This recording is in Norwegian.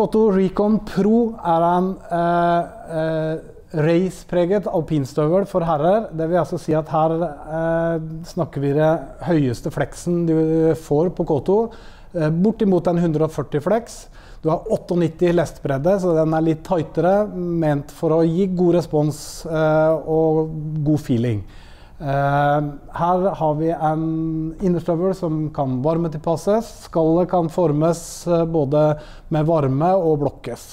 Cotto Recon Pro er en eh, eh, racepreget alpinstøvel for herrer. Det vil altså si at her eh, snakker vi det høyeste fleksen du får på Cotto. Eh, bortimot en 140 fleks. Du har 98 lestbredde, så den er litt tightere, ment for å gi god respons eh, og god feeling. Uh, her har vi en innerstøvel som kan varmetilpasses. Skallet kan formes uh, både med varme og blokkes.